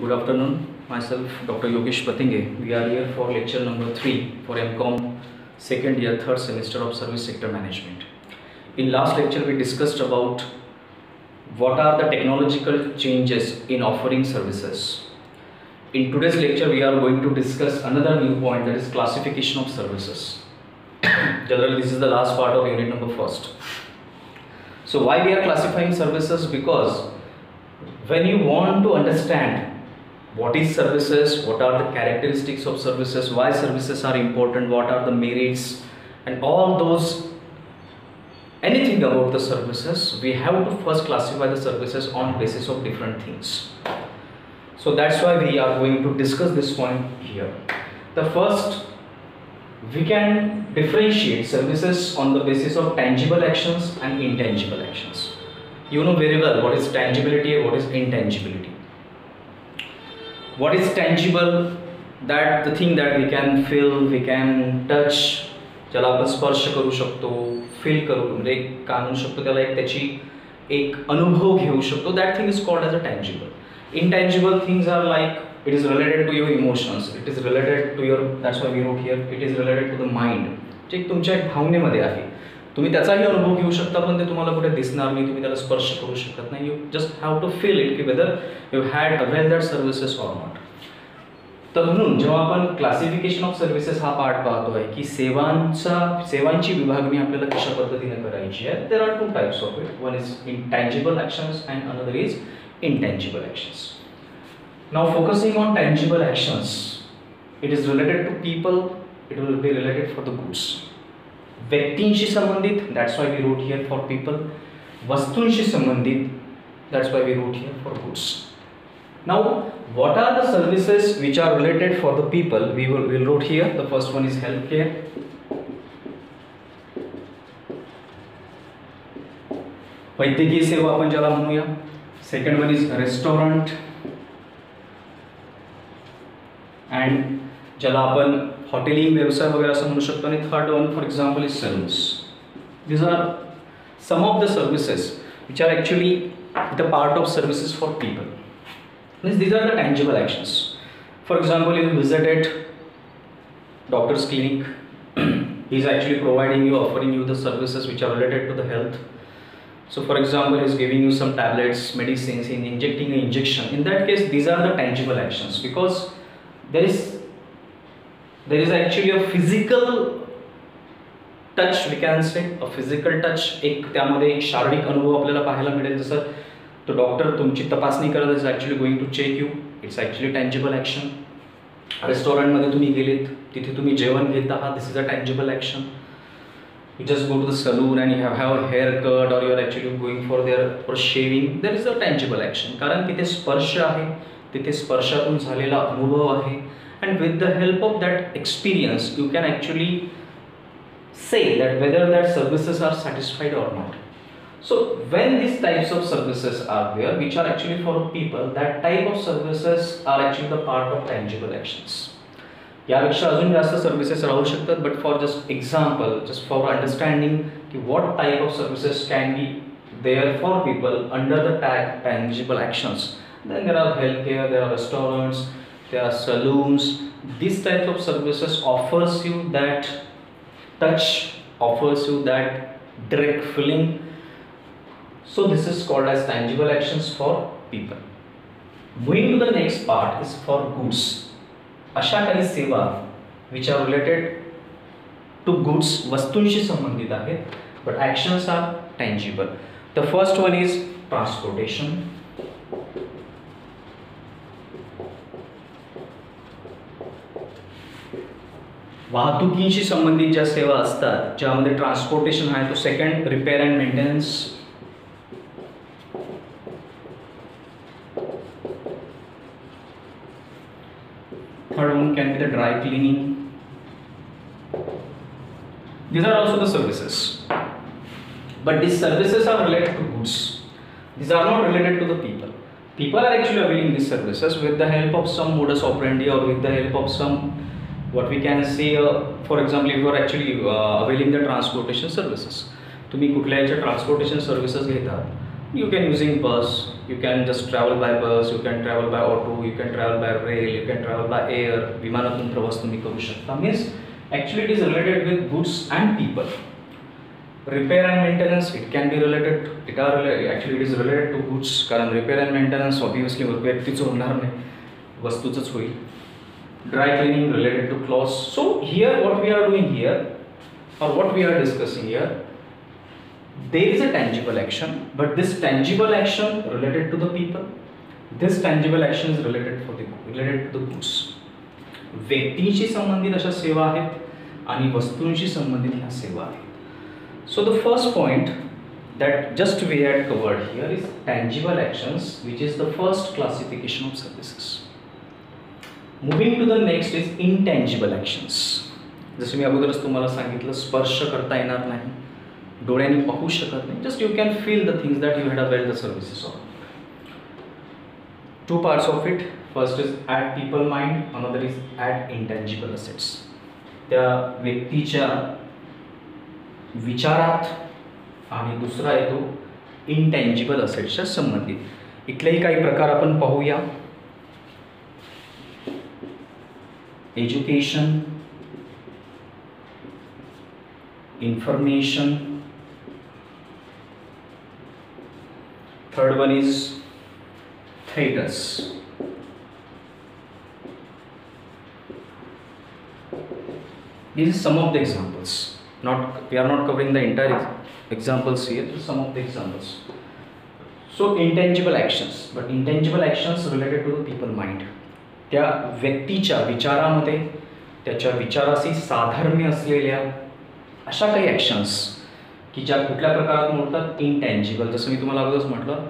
Good afternoon. Myself, Dr. Yogesh Patinge. We are here for lecture number 3 for MCOM second year, third semester of Service Sector Management. In last lecture, we discussed about what are the technological changes in offering services. In today's lecture, we are going to discuss another new point that is classification of services. Generally, this is the last part of unit number first. So, why we are classifying services? Because when you want to understand what is services? What are the characteristics of services? Why services are important? What are the merits? And all those anything about the services we have to first classify the services on basis of different things. So that's why we are going to discuss this point here. The first we can differentiate services on the basis of tangible actions and intangible actions. You know very well what is tangibility what is intangibility what is tangible that the thing that we can feel we can touch ज्याला आपण स्पर्श करू शकतो feel करू म्हणजे एक आणू शकतो त्याला एक त्याची एक अनुभव घेऊ शकतो. That thing is called as a tangible intangible things are like it is related to your emotions it is related to your that's why we wrote here it is related to the mind जे तुमच्या एक भावनेमध्ये आहे. तुम्ही त्याचाही अनुभव घेऊ शकता पण ते तुम्हाला कुठे दिसणार नाही तुम्ही त्याला स्पर्श करू शकत नाही. You just have to feel it की whether you had avail that services or not तर म्हणून जेव्हा आपण क्लासिफिकेशन ऑफ सर्व्हिसेस हा पार्ट पाहतो आहे की सेवांचा सेवांची विभागणी आपल्याला कशा पद्धतीने करायची आहे there are two types of it one is intangible actions and another is intangible actions now focusing on tangible actions it is related to people it will be related for the goods व्यक्तींशी संबंधित that's why we wrote here for people वस्तूंशी संबंधित that's why we wrote here for goods Now, what are the services which are related for the people? We will will wrote here. The first one is healthcare. वैद्यकीय सेवा आपण ज्याला म्हणूया second one is restaurant and ज्याला आपण hotelling व्यवसाय वगैरे असं म्हणू शकतो आणि third one for example is service these are some of the services which are actually the part of services for people means these are the tangible actions for example you visited doctor's clinic he is actually providing you offering you the services which are related to the health so for example he is giving you some tablets medicines in injecting an injection in that case these are the tangible actions because there is there is actually a physical touch we can say a physical touch एक त्यामध्ये एक शारीरिक अनुभव आपल्याला पाहायला मिळेल जसं तो डॉक्टर तुमची तपासणी करत is actually going to check you it's actually tangible action रेस्टॉरंटमध्ये तुम्ही गेलेत तिथे तुम्ही जेवण घेत आहात this is a tangible action you just go to the saloon and you have have a haircut or you are actually going for there for shaving there is a tangible action कारण तिथे स्पर्श आहे तिथे स्पर्शातून झालेला अनुभव आहे. And with the help of that experience you can actually say that whether that services are satisfied or not so when these types of services are there which are actually for people that type of services are actually the part of tangible actions यापेक्षा अजून जास्त services राहू शकतात but for just example just for understanding की what type of services can be there for people under the tag tangible actions then there our health care there are restaurants there are salons these types of services offers you that touch offers you that direct feeling So, this is called as tangible actions for people. Moving to the next part is for goods. अशा काही सेवा which are related to goods वस्तूंशी संबंधित आहेत but actions are tangible the first one is transportation वाहतुकीशी संबंधित ज्या सेवा असतात, ज्यामध्ये ट्रान्सपोर्टेशन आहे तो second repair and maintenance one can be the dry cleaning these are also the services but these services are related to goods these are not related to the people people are actually availing these services with the help of some modus operandi or with the help of some what we can say uh, for example if you are actually uh, availing the transportation services तुम्ही कुठल्या याच्या transportation services घेतात you can using bus you can just travel by bus you can travel by auto you can travel by rail you can travel by air विमानातून प्रवास तुम्ही करू शकता means actually it is related with goods and people repair and maintenance it can be related it are actually it is related to goods कारण repair and maintenance obviously व्यक्तीचं होणार नाही वस्तूचंच होईल dry cleaning related to clothes so here what we are doing here or what we are discussing here there is a tangible action but this tangible action related to the people this tangible action is related for the related to the goods व्यक्तीशी संबंधित अशा सेवा आहेत आणि वस्तूंशी संबंधित ह्या सेवा आहेत so the first point that just we had covered here is tangible actions which is the first classification of services moving to the next is intangible actions जसं मी अगोदरच तुम्हाला सांगितलं स्पर्श करता येणार नाही डोळ्यांनी पाहू शकत नाही. Just you can feel the things that you had avail the services of two parts of it first is at people mind another is at intangible assets त्या व्यक्तीच्या विचारात आणि दुसरा येतो इनटँजिबल असेट्सच्या संबंधित इथलेही काही प्रकार आपण पाहूया. Education information third one is thetas. these are some of the examples not we are not covering the entire examples here just some of the examples so intangible actions but intangible actions related to the people mind त्या व्यक्तीच्या विचारामध्ये त्याच्या विचाराशी साधर्म्य असलेल्या अशा काही actions की ज्या कुठल्या प्रकारात मोडतात? इनटँजिबल जसं मी तुम्हाला अगोदरच म्हटलं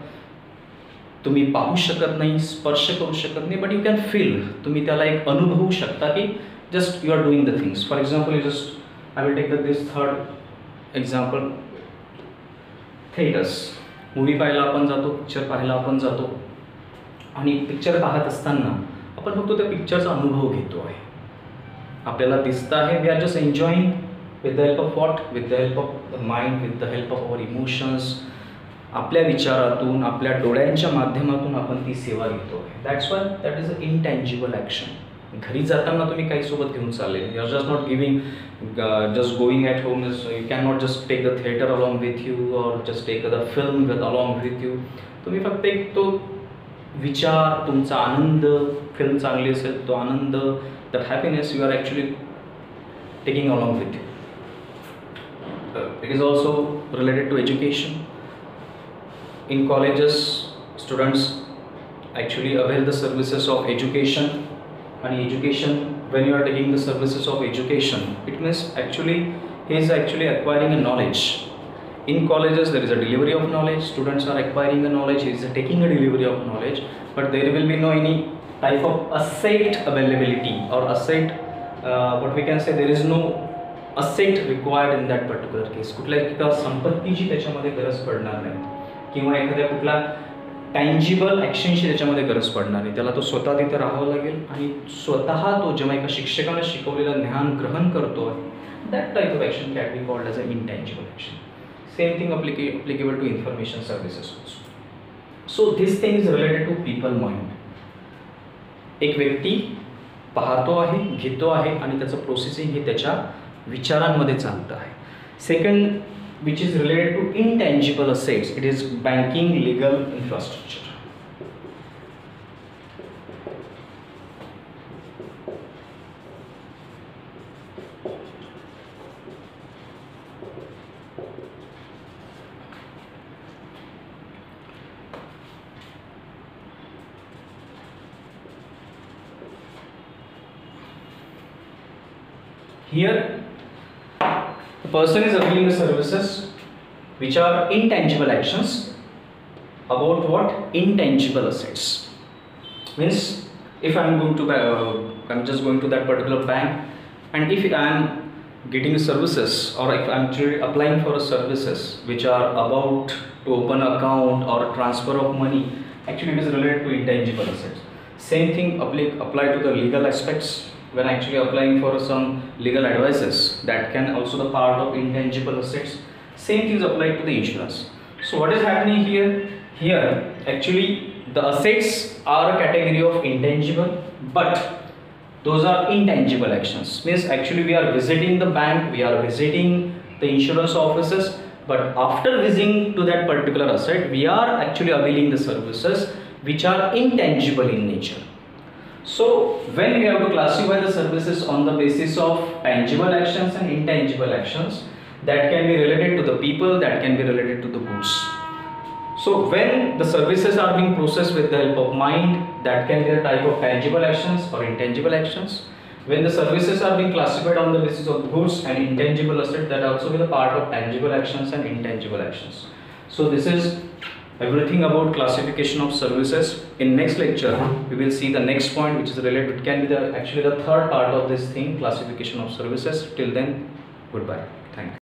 तुम्ही पाहू शकत नाही स्पर्श करू शकत नाही बट यू कॅन फील तुम्ही त्याला एक अनुभवू शकता की just you are doing the things for example you just I will take the this third example theatres movie पाहायला आपण जातो पिक्चर पाहायला आपण जातो. आणि पिक्चर पाहत असताना आपण फक्त त्या पिक्चरचा अनुभव घेतो आहे. आपल्याला दिसतं आहे we are just enjoying with the help of what with the help of the mind with the help of our emotions आपल्या विचारातून आपल्या डोळ्यांच्या माध्यमातून आपण ती सेवा घेतो. आहे that's why that is a intangible action घरी जाताना तुम्ही काही सोबत घेऊन चालले. You are just not giving just going at home you can not just take the theatre along with you or just take the film with along with you तुम्ही फक्त एक तो विचार तुमचा आनंद फिल्म चांगली असेल तो आनंद that happiness you are actually taking along with you it is also related to education. In colleges students actually avail the services of education and education when you are taking the services of education it means actually he is actually acquiring a knowledge. In colleges there is a delivery of knowledge students are acquiring a knowledge he is taking a delivery of knowledge but there will be no any type of asset availability or asset uh, what we can say there is no asset required in that particular case कुठल्या एका संपत्तीची त्याच्यामध्ये गरज पडणार नाही किंवा एखाद्या कुठला टँजिबल ॲक्शनची त्याच्यामध्ये गरज पडणार नाही त्याला तो स्वतः तिथे राहावं लागेल आणि स्वतः तो जेव्हा एका शिक्षकानं शिकवलेलं ज्ञान ग्रहण करतो आहे that type of action can be called as a intangible action same thing applica applicable to information services so this thing is related to people mind एक व्यक्ती पाहतो आहे घेतो आहे आणि त्याचं प्रोसेसिंग हे त्याच्या विचारांमध्ये चालतं आहे. Second which is related to intangible assets it is banking legal infrastructure Here, person is availing the services which are intangible actions about what? Intangible assets. Means, if I am going to, uh, I'm just going to that particular bank, and if I am getting services or if I'm applying for services which are about to open account or transfer of money, actually it is related to intangible assets. Same thing apply, apply to the legal aspects when actually applying for some legal advices that can also the part of intangible assets same things apply to the insurance. So what is happening here? Here actually the assets are a category of intangible but those are intangible actions. Means actually we are visiting the bank we are visiting the insurance offices but after visiting to that particular asset we are actually availing the services which are intangible in nature so when we have to classify the services on the basis of tangible actions and intangible actions that can be related to the people that can be related to the goods so when the services are being processed with the help of mind, that can be a type of tangible actions or intangible actions. When the services are being classified on the basis of goods and intangible assets, that also be the part of tangible actions and intangible actions. So this is everything about classification of services. In next lecture, uh-huh. we will see the next point which is related. It can be the actually the third part of this thing, classification of services. Till then, goodbye. Thank you.